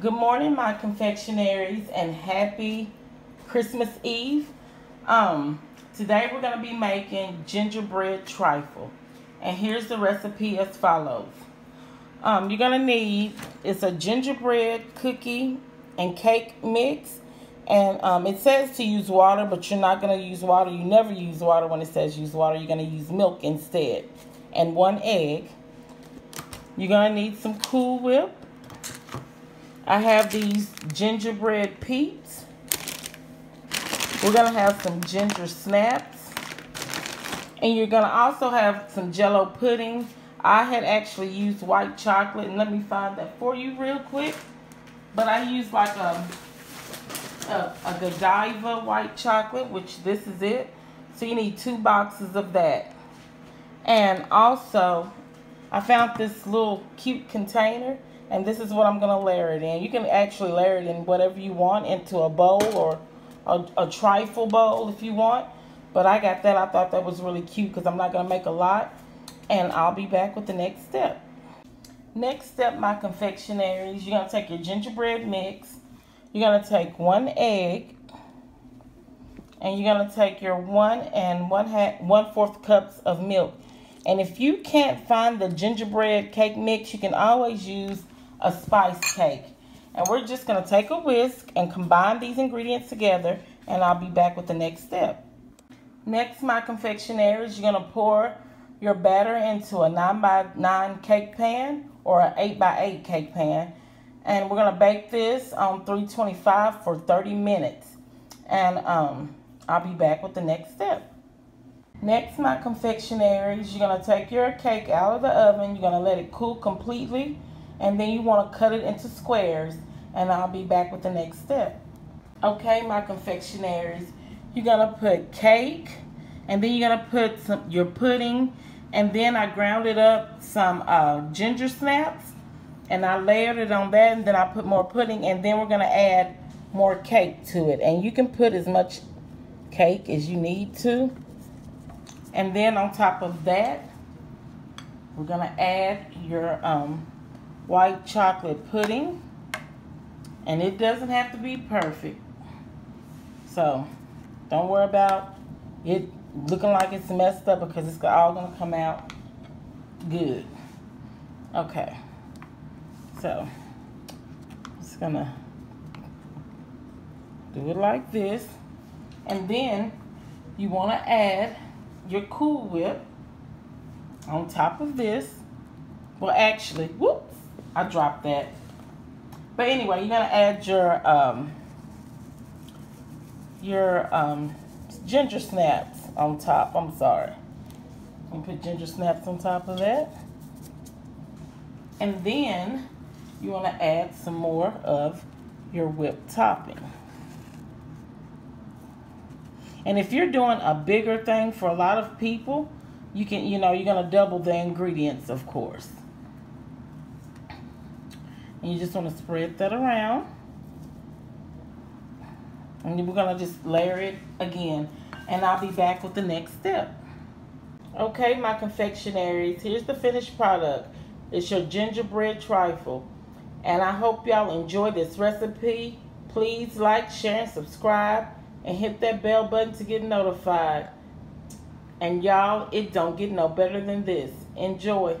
Good morning, my confectionaries, and happy Christmas Eve. Um, today we're going to be making gingerbread trifle. And here's the recipe as follows. Um, you're going to need, it's a gingerbread cookie and cake mix. And um, it says to use water, but you're not going to use water. You never use water when it says use water. You're going to use milk instead. And one egg. You're going to need some Cool Whip. I have these gingerbread peeps. We're going to have some ginger snaps. And you're going to also have some jello pudding. I had actually used white chocolate. And let me find that for you real quick. But I used like a a, a Godiva white chocolate, which this is it. So you need two boxes of that. And also, I found this little cute container. And this is what I'm going to layer it in. You can actually layer it in whatever you want, into a bowl or a, a trifle bowl if you want. But I got that. I thought that was really cute because I'm not going to make a lot. And I'll be back with the next step. Next step, my confectionaries, you're going to take your gingerbread mix you're going to take one egg and you're going to take your one and one half, one fourth cups of milk. And if you can't find the gingerbread cake mix, you can always use a spice cake. And we're just going to take a whisk and combine these ingredients together and I'll be back with the next step. Next, my confectionaries, you're going to pour your batter into a 9 by 9 cake pan or an 8 by 8 cake pan and we're going to bake this on 325 for 30 minutes. And um, I'll be back with the next step. Next, my confectionaries, you're going to take your cake out of the oven. You're going to let it cool completely. And then you want to cut it into squares. And I'll be back with the next step. Okay, my confectionaries, you're to put cake. And then you're to put some your pudding. And then I grounded up some uh, ginger snaps and I layered it on that and then I put more pudding and then we're going to add more cake to it. And you can put as much cake as you need to. And then on top of that, we're going to add your um, white chocolate pudding. And it doesn't have to be perfect. So, don't worry about it looking like it's messed up because it's all going to come out good. Okay. So, just gonna do it like this. And then you wanna add your Cool Whip on top of this. Well, actually, whoops, I dropped that. But anyway, you're gonna add your um, your um, ginger snaps on top. I'm sorry. You put ginger snaps on top of that. And then you want to add some more of your whipped topping. And if you're doing a bigger thing for a lot of people, you can, you know, you're going to double the ingredients, of course. And you just want to spread that around. And we're going to just layer it again. And I'll be back with the next step. Okay, my confectionaries, here's the finished product. It's your gingerbread trifle. And I hope y'all enjoy this recipe. Please like, share, and subscribe. And hit that bell button to get notified. And y'all, it don't get no better than this. Enjoy.